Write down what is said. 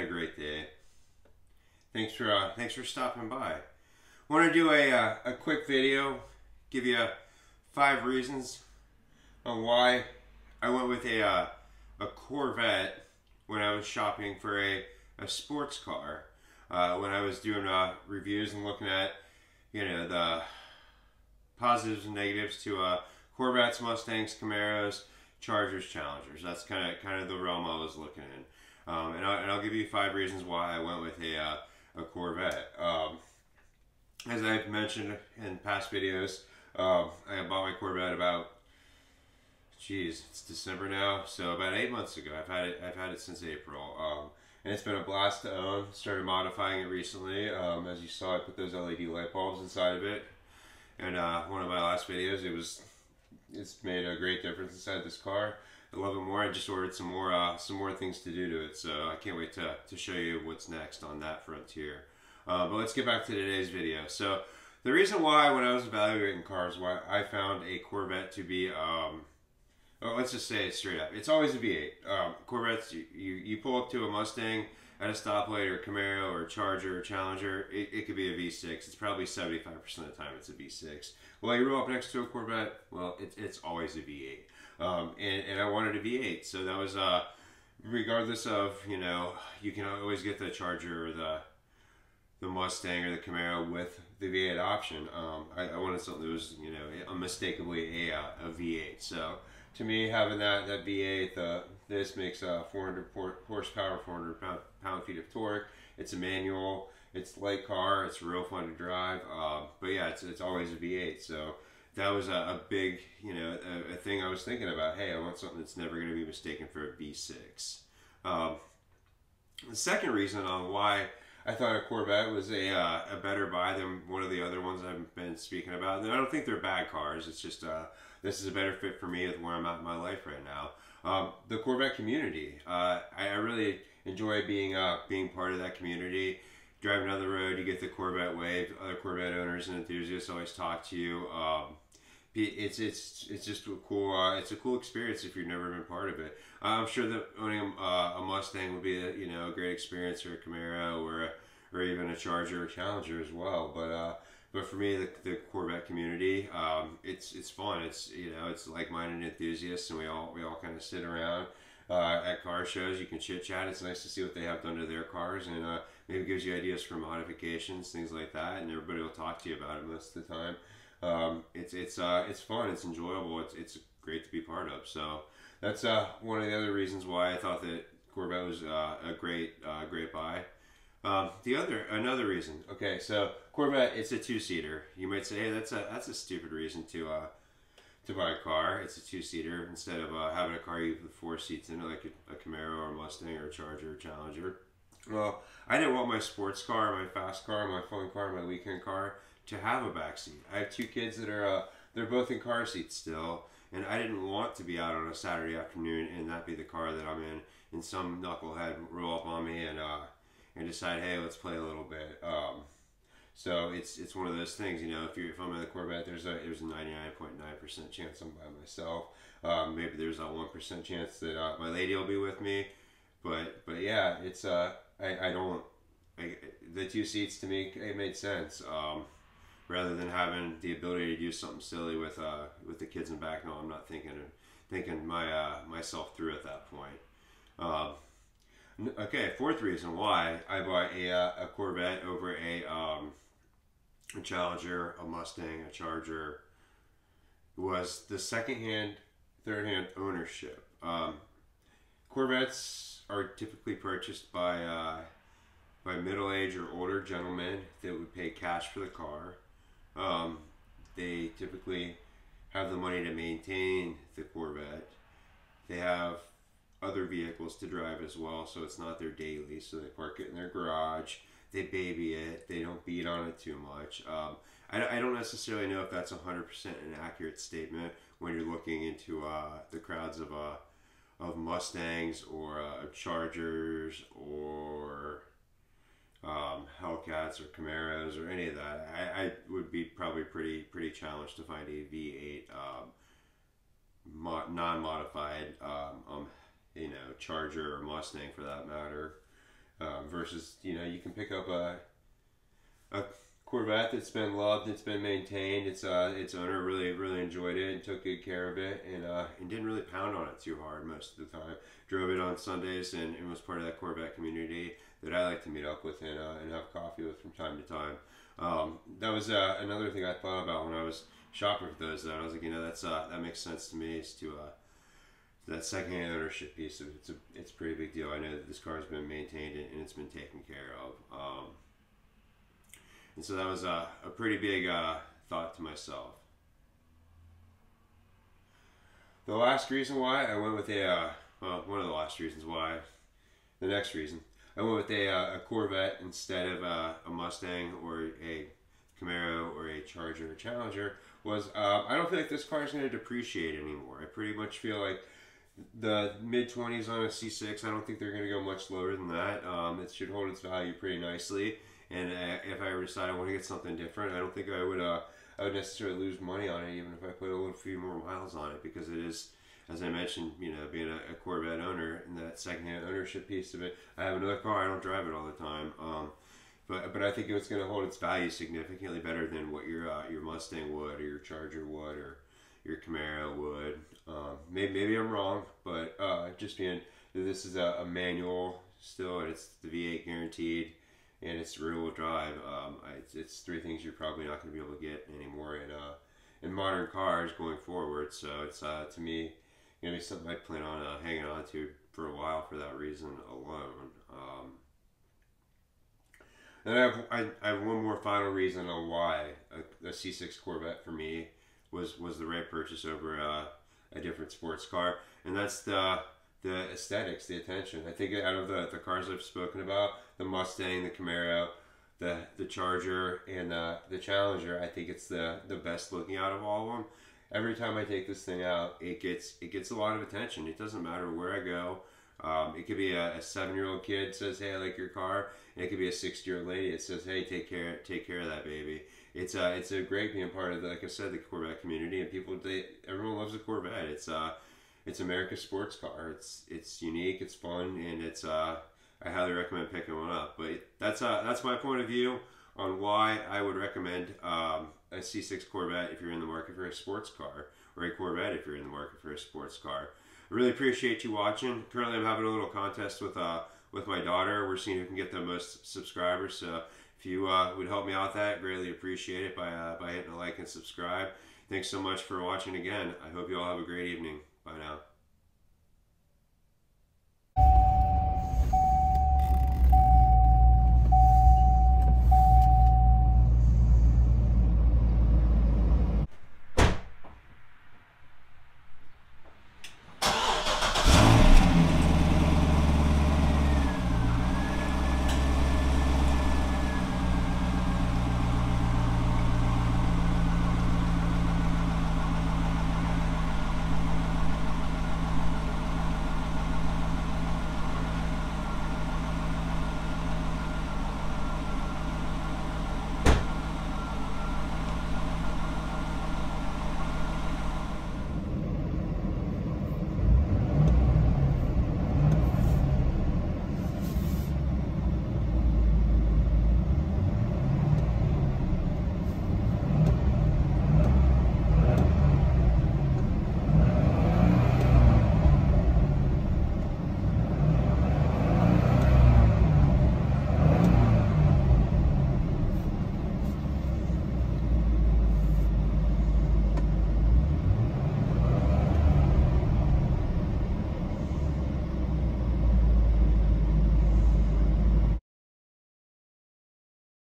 a great day. Thanks for uh, thanks for stopping by. Want to do a uh, a quick video, give you five reasons on why I went with a uh, a Corvette when I was shopping for a a sports car. Uh, when I was doing uh, reviews and looking at you know the positives and negatives to uh, Corvettes, Mustangs, Camaros, Chargers, Challengers. That's kind of kind of the realm I was looking in, um, and, I, will give you five reasons why I went with a uh, a Corvette. Um, as I've mentioned in past videos, um, I bought my Corvette about, geez, it's December now, so about eight months ago. I've had it. I've had it since April, um, and it's been a blast to own. Started modifying it recently. Um, as you saw, I put those LED light bulbs inside of it, and uh, one of my last videos, it was, it's made a great difference inside this car. I love it more. I just ordered some more uh, some more things to do to it, so I can't wait to, to show you what's next on that frontier. Uh, but let's get back to today's video. So the reason why when I was evaluating cars, why I found a Corvette to be, um, well, let's just say it straight up, it's always a V8. Um, Corvettes, you, you, you, pull up to a Mustang at a stoplight or a Camaro or a Charger or Challenger, it, it could be a V6. It's probably 75% of the time it's a V6. Well, you roll up next to a Corvette, well, it, it's always a V8. Um, and, and, I wanted a V8. So that was, uh, regardless of, you know, you can always get the Charger or the, the Mustang or the Camaro with the V8 option. Um, I, I, wanted something that was, you know, unmistakably a, uh, a V8. So to me, having that, that V8, uh, this makes a 400 horsepower, 400 pound, pound feet of torque. It's a manual. It's light car. It's real fun to drive. Uh, but yeah, it's, it's always a V8. So that was a, a big, you know, a, a, thing I was thinking about. Hey, I want something that's never going to be mistaken for a V6. Um, the second reason on why I thought a Corvette was a uh, a better buy than one of the other ones I've been speaking about. And I don't think they're bad cars. It's just uh, this is a better fit for me with where I'm at in my life right now. Um, the Corvette community. Uh, I, I, really enjoy being uh, being part of that community driving down the road, you get the Corvette wave. Other Corvette owners and enthusiasts always talk to you. Um, it's it's it's just a cool uh, it's a cool experience if you've never been part of it. I'm sure that owning a, uh, a Mustang would be a, you know a great experience or a Camaro or a, or even a Charger or Challenger as well. But uh, but for me, the, the Corvette community, um, it's it's fun. It's you know it's like-minded enthusiasts, and we all we all kind of sit around uh, at car shows. You can chit chat. It's nice to see what they have done to their cars, and uh, maybe gives you ideas for modifications, things like that. And everybody will talk to you about it most of the time. Um, it's it's uh, it's fun. It's enjoyable. It's it's great to be part of. So that's uh, one of the other reasons why I thought that Corvette was uh, a great uh, great buy. Um, the other another reason. Okay, so Corvette, it's a two seater. You might say, hey, that's a that's a stupid reason to uh, to buy a car. It's a two seater instead of uh, having a car you put four seats in, it, like a, a, Camaro or a Mustang or a Charger or Challenger. Well, I didn't want my sports car, my fast car, my fun car, my weekend car to have a back seat. I have two kids that are uh, they're both in car seats still, and I didn't want to be out on a Saturday afternoon and that be the car that I'm in, and some knucklehead roll up on me and uh, and decide, hey, let's play a little bit. Um, so it's it's one of those things, you know. If you if I'm in the Corvette, there's a there's a 99.9 percent chance I'm by myself. Um, maybe there's a one percent chance that uh, my lady will be with me, but but yeah, it's uh I, I don't the two seats to me it made sense. Um, rather than having the ability to do something silly with uh with the kids in back, no, I'm not thinking thinking my uh, myself through at that point. Um, okay, fourth reason why I bought a, uh, a Corvette over a um, a Challenger, a Mustang, a Charger, was the second-hand, third-hand ownership. Um, Corvettes are typically purchased by uh, by middle-aged or older gentlemen that would pay cash for the car. Um, they typically have the money to maintain the Corvette. They have other vehicles to drive as well, so it's not their daily. So they park it in their garage they baby it, they don't beat on it too much. Um, I, I, don't necessarily know if that's 100% an accurate statement when you're looking into uh, the crowds of uh, of Mustangs or uh, Chargers or um, Hellcats or Camaros or any of that. I, I, would be probably pretty pretty challenged to find a V8 um, mo- non-modified um, um, you know Charger or Mustang for that matter. Um, versus, you know, you can pick up a a Corvette that's been loved, it's been maintained. Its uh, its owner really really enjoyed it and took good care of it, and uh, and didn't really pound on it too hard most of the time. Drove it on Sundays and, and was part of that Corvette community that I like to meet up with and uh, and have coffee with from time to time. Um, that was uh, another thing I thought about when I was shopping for those. That I was like, you know, that's uh, that makes sense to me. Is to uh, that secondhand ownership piece. of It's a it's a pretty big deal. I know that this car has been maintained and it's been taken care of. Um, and so that was a, a pretty big uh, thought to myself. The last reason why I went with a, uh, well, one of the last reasons why, the next reason, I went with a, uh, a Corvette instead of uh, a Mustang or a Camaro or a Charger or Challenger was uh, I don't feel like this car is going to depreciate anymore. I pretty much feel like the mid 20s on a C6, I don't think they're going to go much lower than that. Um, it should hold its value pretty nicely. And uh, if I ever decide I want to get something different, I don't think I would. Uh, I would necessarily lose money on it, even if I put a little few more miles on it, because it is, as I mentioned, you know, being a, a Corvette owner and that secondhand ownership piece of it. I have another car. I don't drive it all the time. Um, but, but I think it's going to hold its value significantly better than what your uh, your Mustang would or your Charger would or your Camaro would. Um, maybe maybe I'm wrong, but uh, just being this is a, a manual still, and it's the V8 guaranteed and it's rear wheel drive. Um, it's, it's, three things you're probably not going to be able to get anymore in uh, in modern cars going forward. So it's uh, to me going to be something I plan on uh, hanging on to for a while for that reason alone. Um, and I have I, I, have one more final reason on why a a C6 Corvette for me was was the right purchase over uh, a different sports car, and that's the the aesthetics, the attention. I think out of the, the cars I've spoken about, the Mustang, the Camaro, the the Charger, and uh, the Challenger, I think it's the the best looking out of all of them. Every time I take this thing out, it gets it gets a lot of attention. It doesn't matter where I go. Um, it could be a, a seven year old kid says, "Hey, I like your car," and it could be a sixty year old lady that says, "Hey, take care take care of that baby." It's uh, it's a great being part of the, like I said, the Corvette community, and people they everyone loves a Corvette. It's uh it's America's sports car. It's it's unique, it's fun, and it's uh, I highly recommend picking one up. But that's uh, that's my point of view on why I would recommend um, a C6 Corvette if you're in the market for a sports car, or a Corvette if you're in the market for a sports car. I really appreciate you watching. Currently, I'm having a little contest with uh with my daughter. We're seeing who can get the most subscribers. So if you uh, would help me out, that greatly appreciate it by uh, by hitting a like and subscribe. Thanks so much for watching again. I hope you all have a great evening. Bye now.